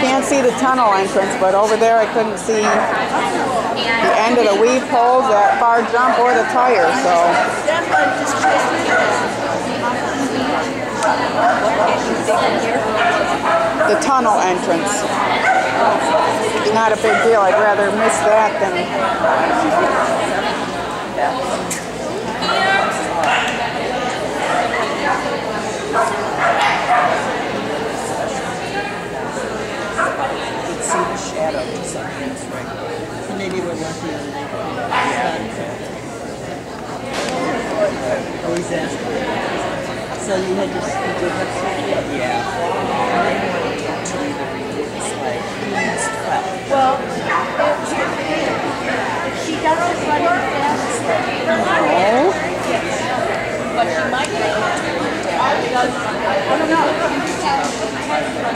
Can't see the tunnel entrance, but over there I couldn't see the end of the weave poles, that far jump, or the tire, so. The tunnel entrance. It's not a big deal. I'd rather miss that than see the shadow of something's right. Maybe we're lucky. Always ask. So you had your, you did surgery? Yeah. It's like, it's twelve. Well, she doesn't run fast. Oh, But she might be. I don't know.